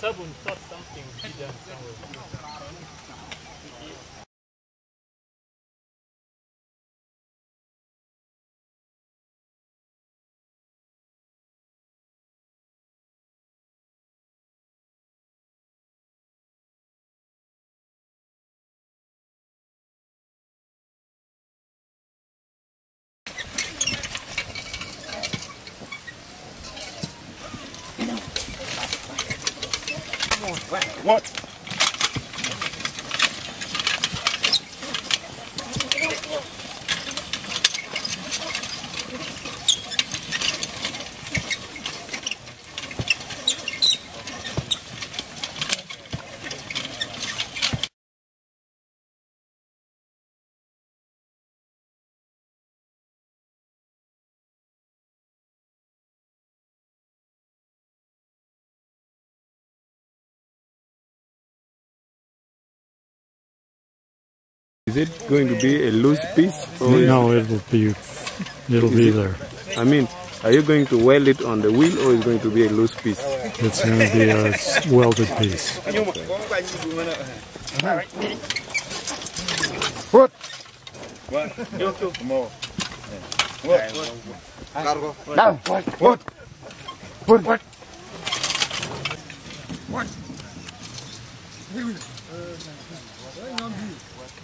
Someone thought something hidden somewhere. What? It going to be a loose piece? Or No, it will be, it'll be there. I mean, are you going to weld it on the wheel or is it going to be a loose piece? It's going to be a s- welded piece. What? What? More. What? Cargo. Down. What? What? What?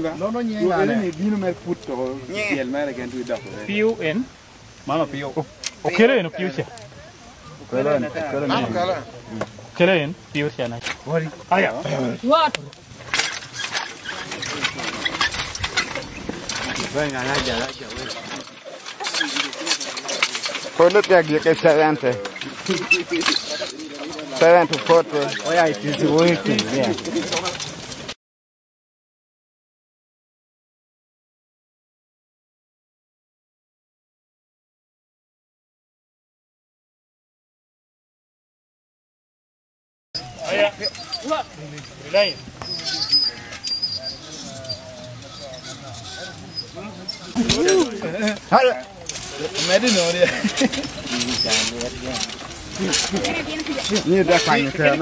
No no nyi na ne bino mer put mer ken tu da. Piu en. Mama piu. O kere en piu sia. Kere en. Kere en. What? Venga, la ya, la ya. Polo que Olha. Olha aí. Olha. Mede não, né? Ini dah kain saya,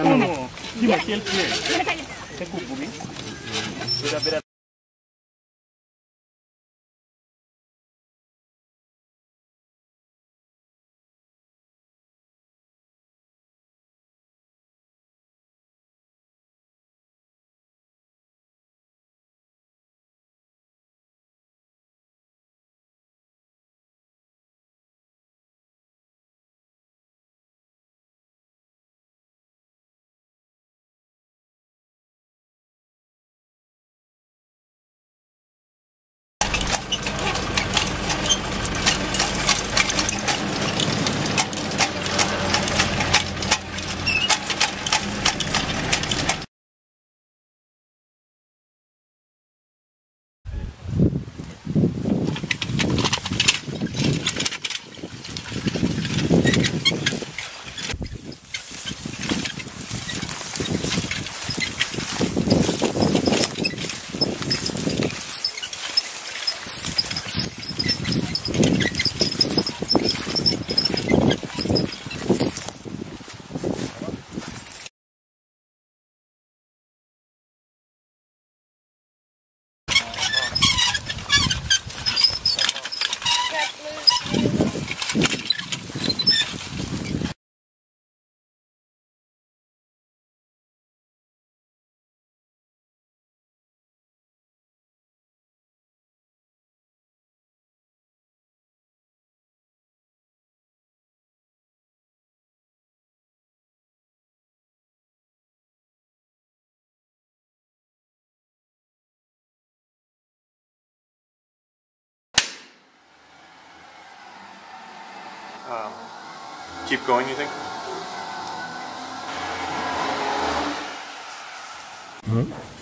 um, keep going, you think? Mm -hmm.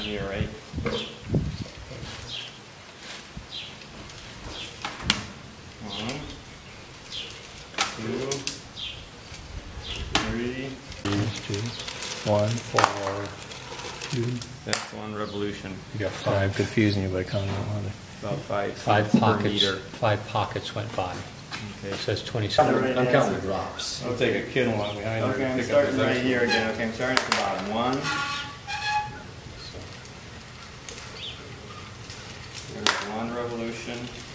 One turn here, right? One, two, three. One, four, two. That's one revolution. You got five. I'm confusing you by counting on it. About five. Five pockets, meter. five pockets went by. Okay. It says 27. I'm counting the drops. I'll take a kid along behind her. Okay, I'm to pick up starting right here again. Okay, I'm starting at the bottom. One, Revolution.